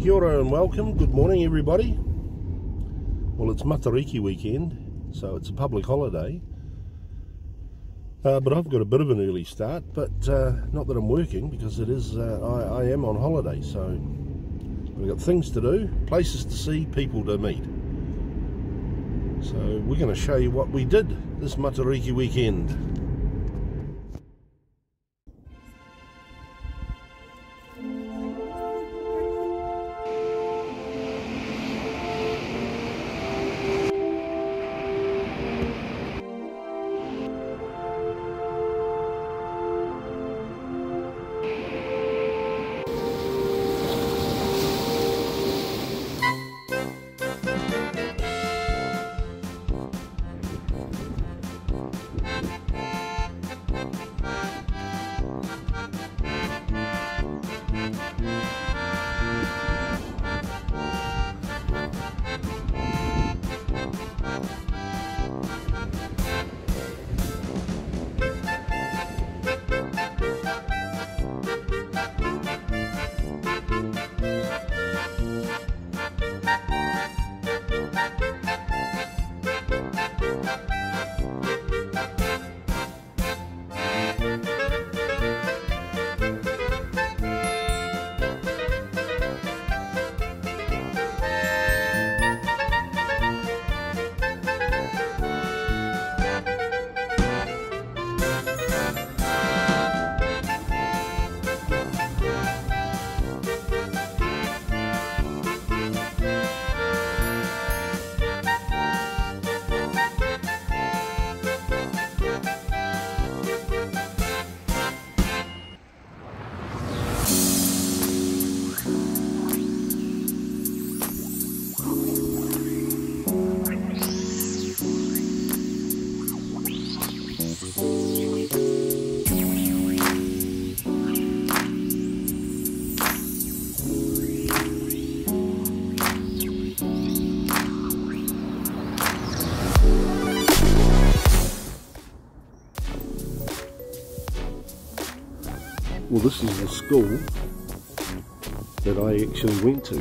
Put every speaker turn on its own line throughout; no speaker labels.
Kia ora and welcome. Good morning, everybody. Well, it's Matariki weekend, so it's a public holiday. Uh, but I've got a bit of an early start, but uh, not that I'm working because it is. Uh, I, I, am on holiday, so we've got things to do, places to see, people to meet. So we're going to show you what we did this Matariki weekend. Música Well, this is the school that I actually went to.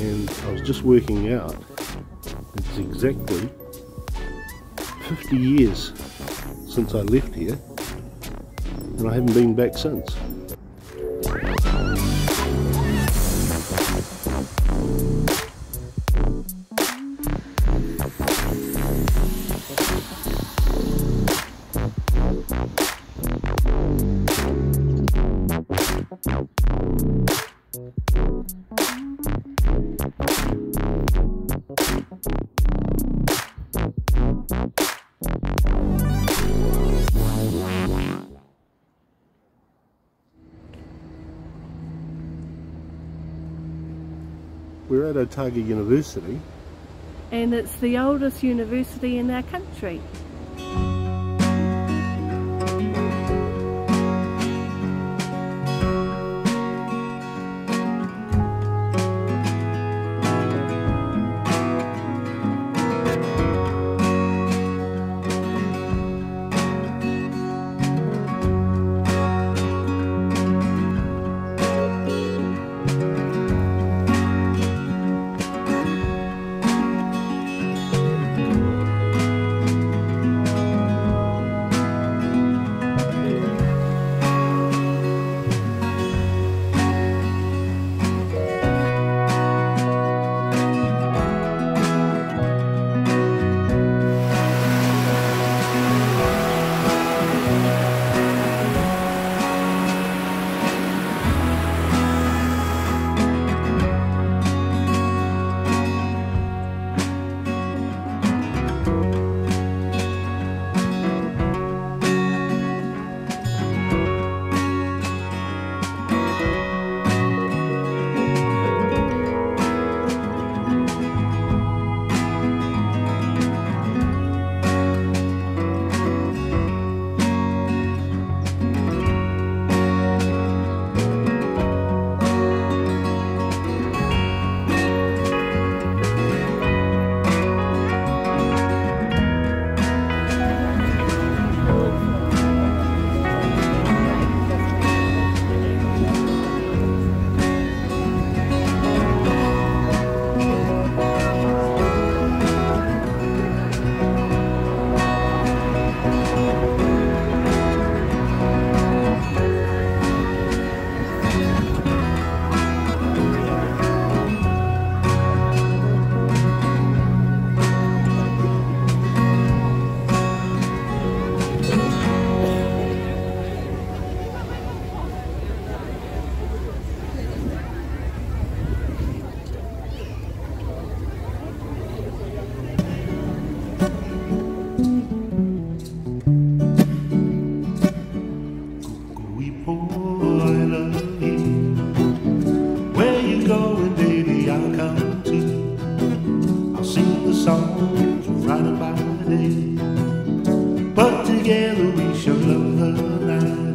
And I was just working out, it's exactly 50 years since I left here, and I haven't been back since. We're at Otago University.
And it's the oldest university in our country. songs right day. Together we shall love the night.